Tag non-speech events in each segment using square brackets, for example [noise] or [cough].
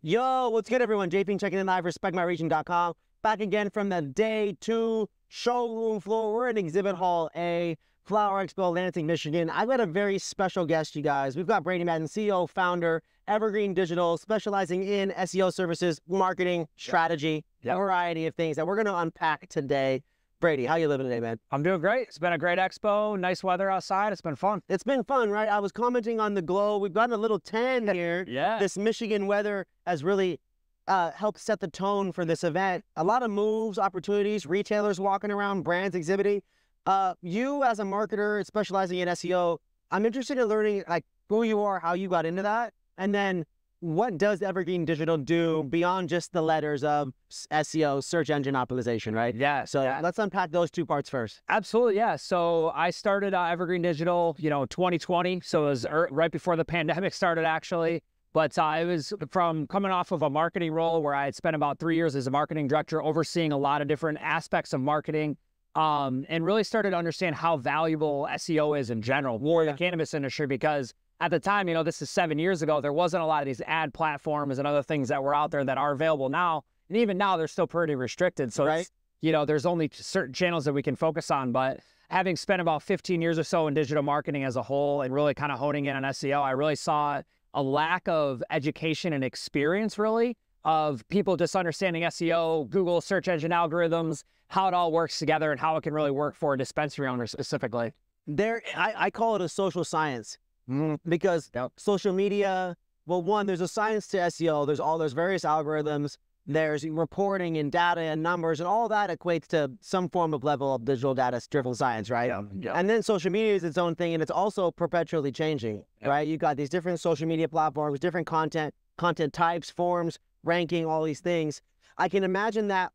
Yo, what's good, everyone? JP checking in live, respectmyregion.com. Back again from the day two showroom floor. We're in Exhibit Hall A, Flower Expo, Lansing, Michigan. I've got a very special guest, you guys. We've got Brady Madden, CEO, founder, Evergreen Digital, specializing in SEO services, marketing, strategy, yep. a variety of things that we're going to unpack today. Brady, how you living today, man? I'm doing great. It's been a great expo. Nice weather outside. It's been fun. It's been fun, right? I was commenting on the glow. We've gotten a little tan [laughs] here. yeah. This Michigan weather has really uh, helped set the tone for this event. A lot of moves, opportunities, retailers walking around, brands exhibiting. Uh, you as a marketer specializing in SEO, I'm interested in learning like who you are, how you got into that, and then what does Evergreen Digital do beyond just the letters of SEO, search engine optimization, right? Yeah. So yeah. let's unpack those two parts first. Absolutely. Yeah. So I started uh, Evergreen Digital, you know, 2020. So it was er right before the pandemic started, actually. But uh, it was from coming off of a marketing role where I had spent about three years as a marketing director, overseeing a lot of different aspects of marketing. Um, and really started to understand how valuable SEO is in general for the cannabis industry because at the time, you know, this is seven years ago, there wasn't a lot of these ad platforms and other things that were out there that are available now. And even now, they're still pretty restricted. So, right. you know, there's only certain channels that we can focus on. But having spent about 15 years or so in digital marketing as a whole and really kind of honing in on SEO, I really saw a lack of education and experience, really, of people just understanding SEO, Google search engine algorithms, how it all works together, and how it can really work for a dispensary owner specifically. There, I, I call it a social science Mm, because yep. social media, well, one, there's a science to SEO. There's all those various algorithms. There's reporting and data and numbers, and all that equates to some form of level of digital data driven science, right? Yeah, yeah. And then social media is its own thing, and it's also perpetually changing, right? You've got these different social media platforms, different content, content types, forms, ranking, all these things. I can imagine that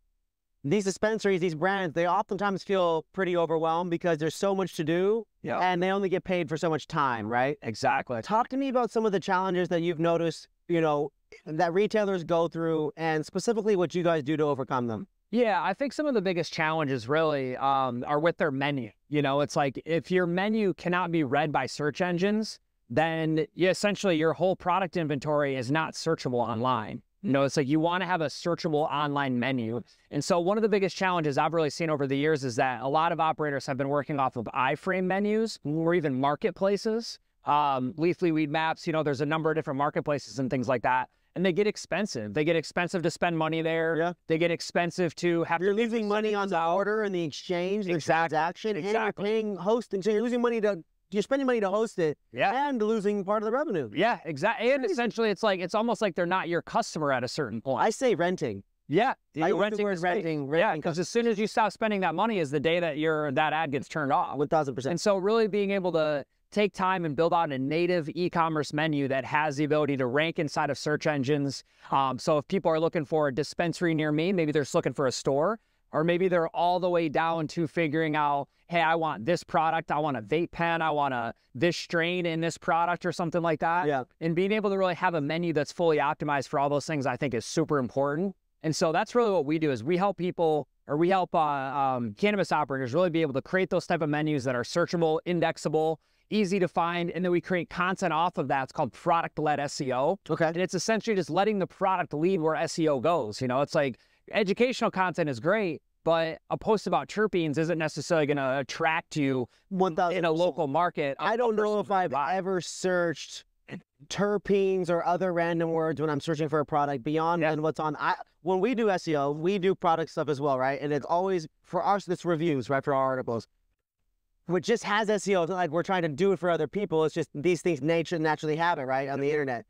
these dispensaries, these brands, they oftentimes feel pretty overwhelmed because there's so much to do yeah. and they only get paid for so much time, right? Exactly. Talk to me about some of the challenges that you've noticed, you know, that retailers go through and specifically what you guys do to overcome them. Yeah, I think some of the biggest challenges really um, are with their menu. You know, it's like if your menu cannot be read by search engines, then you, essentially your whole product inventory is not searchable online. You know, it's like you want to have a searchable online menu. And so one of the biggest challenges I've really seen over the years is that a lot of operators have been working off of iframe menus or even marketplaces. Um, Leafly Weed Maps, you know, there's a number of different marketplaces and things like that. And they get expensive. They get expensive to spend money there. Yeah. They get expensive to have. You're losing money on the order and the exchange, the exactly. transaction, exactly. and you're paying hosting. So you're losing money to you're spending money to host it yeah. and losing part of the revenue. Yeah, exactly. And essentially, it's like it's almost like they're not your customer at a certain point. I say renting. Yeah, I renting is renting, renting. Yeah, because as soon as you stop spending that money is the day that your that ad gets turned off. One thousand percent. And so, really being able to take time and build out a native e-commerce menu that has the ability to rank inside of search engines. Um, so if people are looking for a dispensary near me, maybe they're just looking for a store, or maybe they're all the way down to figuring out, hey, I want this product, I want a vape pen, I want a this strain in this product or something like that. Yeah. And being able to really have a menu that's fully optimized for all those things, I think is super important. And so that's really what we do is we help people or we help uh, um, cannabis operators really be able to create those type of menus that are searchable, indexable, easy to find, and then we create content off of that. It's called product-led SEO. Okay. And it's essentially just letting the product lead where SEO goes. You know, it's like educational content is great, but a post about terpenes isn't necessarily going to attract you 1, in a local market. I don't know if I've ever searched terpenes or other random words when I'm searching for a product beyond yeah. what's on. I, when we do SEO, we do product stuff as well, right? And it's always for us, it's reviews, right? For our articles, which just has SEO. It's not like we're trying to do it for other people. It's just these things nature naturally have it, right? On the mm-hmm. internet.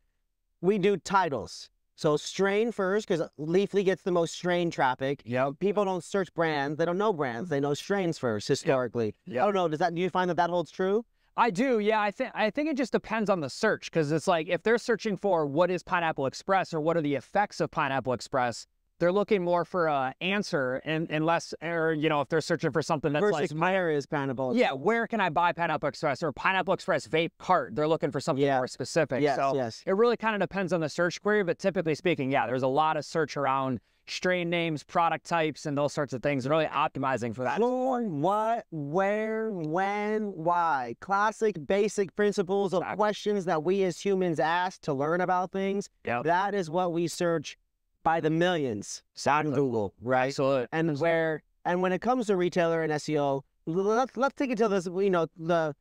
We do titles. So strain first, because Leafly gets the most strain traffic. Yeah. People don't search brands; they don't know brands. They know strains first historically. Yeah. I don't know. Does that? Do you find that that holds true? I do. Yeah. I think I think it just depends on the search because it's like if they're searching for what is Pineapple Express or what are the effects of Pineapple Express, they're looking more for a answer and unless or you know if they're searching for something that's Versus like where is Pineapple? yeah where can i buy pineapple express or pineapple express vape cart they're looking for something Yeah. more specific Yes, so yes. it really kind of depends on the search query but typically speaking yeah there's a lot of search around strain names product types and those sorts of things and really optimizing for that Lord, what, where, when, why. Classic basic principles of Exactly. questions that we as humans ask to learn about things. Yep. That is what we search by the millions on Google, right? Absolutely. and where and when it comes to retailer and SEO, let's let's take it to this you know the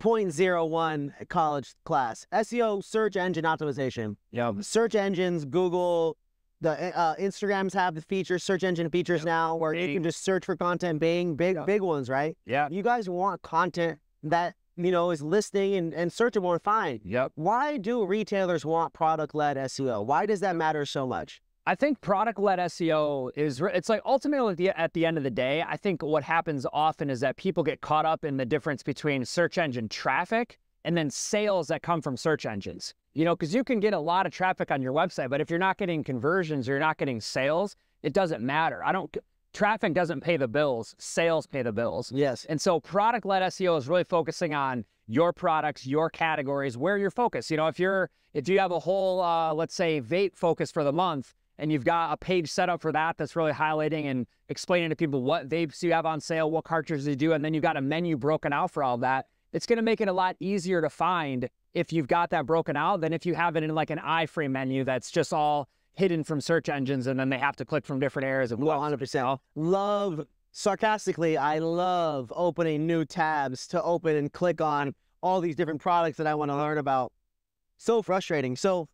0.01 college class. SEO search engine optimization. Yeah. Search engines, Google, the uh, Instagrams have the features, search engine features now where you can just search for content. Bing, big Yeah. big ones, right? Yeah. You guys want content that you know is listing and, and searchable and find. Yep. Why do retailers want product led SEO? Why does that matter so much? I think product-led SEO is it's like ultimately at the, at the end of the day, I think what happens often is that people get caught up in the difference between search engine traffic and then sales that come from search engines. You know, because you can get a lot of traffic on your website, but if you're not getting conversions or you're not getting sales, it doesn't matter. I don't traffic doesn't pay the bills, sales pay the bills. Yes. And so product led SEO is really focusing on your products, your categories, where you're focused. You know, if you're if you have a whole uh, let's say vape focus for the month and you've got a page set up for that that's really highlighting and explaining to people what vapes you have on sale, what cartridges you do, and then you've got a menu broken out for all that, it's going to make it a lot easier to find if you've got that broken out than if you have it in like an iframe menu that's just all hidden from search engines and then they have to click from different areas of Well, 100%. Love, sarcastically, I love opening new tabs to open and click on all these different products that I want to learn about. So frustrating. So,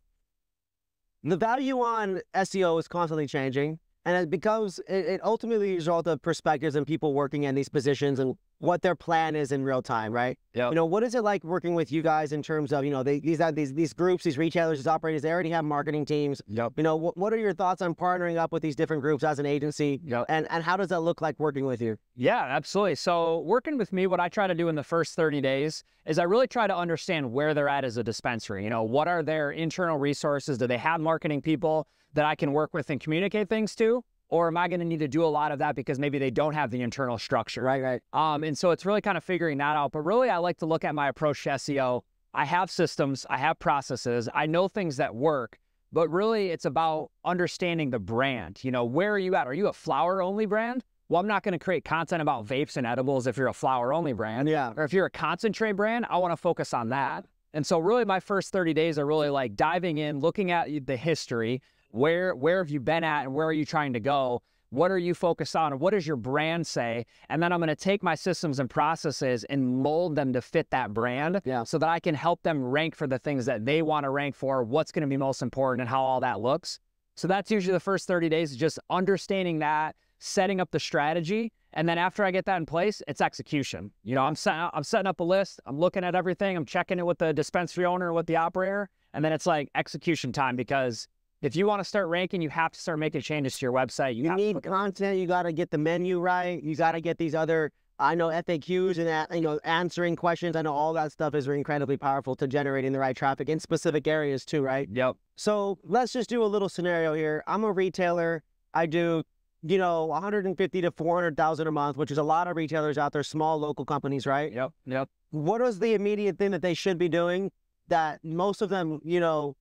the value on SEO is constantly changing, and it becomes, it, it ultimately is a result of perspectives and people working in these positions and what their plan is in real time, right? Yep. You know, what is it like working with you guys in terms of, you know, they, these, these, these groups, these retailers, these operators, they already have marketing teams. Yep. You know, what, what are your thoughts on partnering up with these different groups as an agency? Yep. And and how does that look like working with you? Yeah, absolutely. So, working with me, what I try to do in the first 30 days is I really try to understand where they're at as a dispensary. You know, what are their internal resources? Do they have marketing people that I can work with and communicate things to? Or am I going to need to do a lot of that because maybe they don't have the internal structure? Right, right. Um, and so it's really kind of figuring that out. But really, I like to look at my approach to SEO. I have systems, I have processes, I know things that work, but really it's about understanding the brand. You know, where are you at? Are you a flower only brand? Well, I'm not going to create content about vapes and edibles if you're a flower only brand. Yeah. Or if you're a concentrate brand, I want to focus on that. And so really my first 30 days are really like diving in, looking at the history, where where have you been at and where are you trying to go? What are you focused on? What does your brand say? And then I'm going to take my systems and processes and mold them to fit that brand Yeah. so that I can help them rank for the things that they want to rank for, what's going to be most important and how all that looks. So that's usually the first 30 days just understanding that, setting up the strategy, and then after I get that in place, it's execution. You know, I'm setting I'm setting up a list, I'm looking at everything, I'm checking it with the dispensary owner, with the operator, and then it's like execution time because if you want to start ranking, you have to start making changes to your website. You to need content. You got to get the menu right. You got to get these other, I know FAQs and that, you know, answering questions. I know all that stuff is incredibly powerful to generating the right traffic in specific areas too, right? Yep. So let's just do a little scenario here. I'm a retailer. I do, you know, 150 to 400,000 a month, which is a lot of retailers out there, small local companies, right? Yep. Yep. What is the immediate thing that they should be doing that most of them, you know,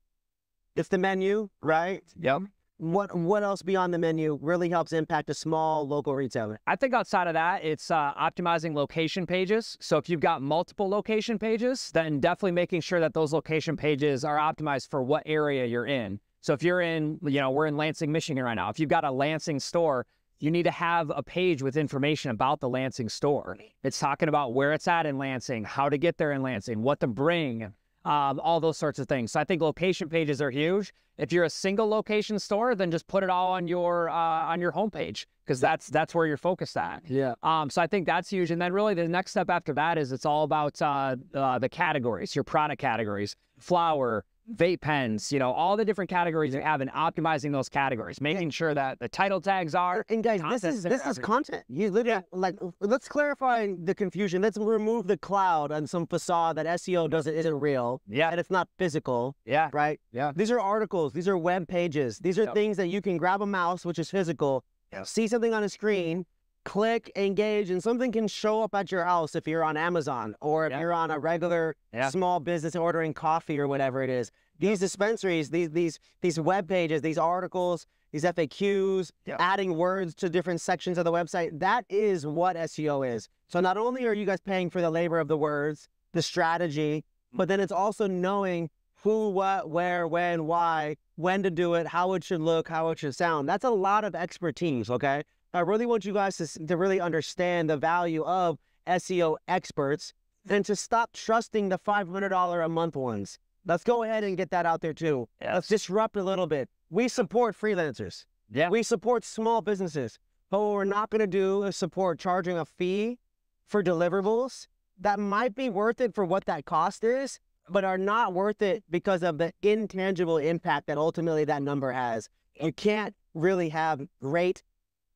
it's the menu, right? Yep. What what else beyond the menu really helps impact a small local retailer? I think outside of that, it's uh, optimizing location pages. So if you've got multiple location pages, then definitely making sure that those location pages are optimized for what area you're in. So if you're in, you know, we're in Lansing, Michigan right now. If you've got a Lansing store, you need to have a page with information about the Lansing store. It's talking about where it's at in Lansing, how to get there in Lansing, what to bring, um, all those sorts of things. So I think location pages are huge. If you're a single location store, then just put it all on your uh, on your homepage because that's that's where you're focused at. Yeah. Um, so I think that's huge. And then really the next step after that is it's all about uh, uh, the categories, your product categories, flower, vape pens, you know, all the different categories you have and optimizing those categories, making sure that the title tags are. And guys, this is this is content. You literally like let's clarify the confusion. Let's remove the cloud and some facade that SEO doesn't isn't real. Yeah. And it's not physical. Yeah. Right? Yeah. These are articles, these are web pages. These are Yep. things that you can grab a mouse, which is physical, Yep. see something on a screen, click, engage, and something can show up at your house if you're on Amazon or if Yeah. you're on a regular Yeah. small business ordering coffee or whatever it is. These dispensaries, these these these web pages, these articles, these FAQs, Yep. adding words to different sections of the website, that is what SEO is. So not only are you guys paying for the labor of the words, the strategy, mm. but then it's also knowing who, what, where, when, why, when to do it, how it should look, how it should sound. That's a lot of expertise, okay? I really want you guys to, to really understand the value of SEO experts and to stop trusting the $500 a month ones. Let's go ahead and get that out there too. Let's disrupt a little bit. We support freelancers. Yeah. We support small businesses. But what we're not going to do is support charging a fee for deliverables that might be worth it for what that cost is, but are not worth it because of the intangible impact that ultimately that number has. You can't really have great,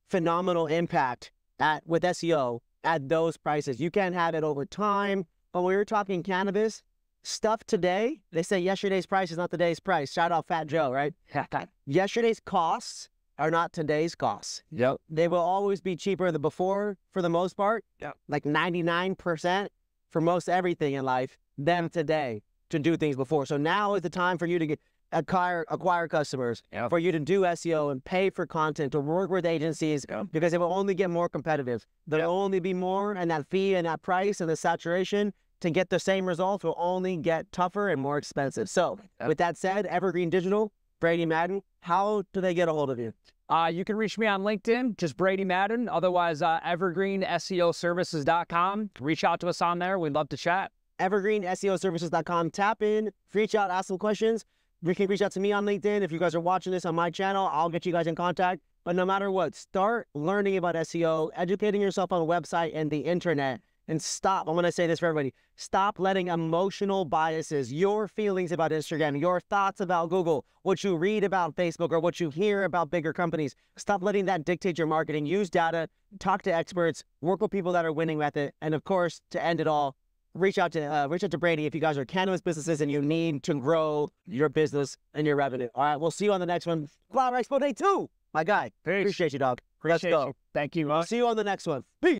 phenomenal impact at with SEO at those prices. You can't have it over time. But when you're talking cannabis, stuff today, they say yesterday's price is not today's price. Shout out Fat Joe, right? [laughs] Yesterday's costs are not today's costs. yep. They will always be cheaper than before for the most part. Yep. Like 99% for most everything in life than today to do things before. So now is the time for you to get acquire acquire customers, Yep. for you to do SEO and pay for content to work with agencies Yep. because it will only get more competitive. There'll Yep. only be more and that fee and that price and the saturation to get the same results will only get tougher and more expensive. So with that said, Evergreen Digital, Brady Madden, how do they get a hold of you? Uh, you can reach me on LinkedIn, just Brady Madden. Otherwise, uh, evergreenseoservices.com. Reach out to us on there. We'd love to chat. evergreenseoservices.com. Tap in, reach out, ask some questions. You can reach out to me on LinkedIn. If you guys are watching this on my channel, I'll get you guys in contact. But no matter what, start learning about SEO, educating yourself on the website and the internet, and stop. I'm to say this for everybody stop letting emotional biases, your feelings about Instagram, your thoughts about Google, what you read about Facebook, or what you hear about bigger companies, stop letting that dictate your marketing. Use data, talk to experts, work with people that are winning with it. And of course, to end it all, reach out to uh, reach out to Brady if you guys are cannabis businesses and you need to grow your business and your revenue. All right, we'll see you on the next one. Flower Expo Day 2, my guy. Peace. Appreciate you, dog. Let's Appreciate go. you. Thank you. See you on the next one. Peace.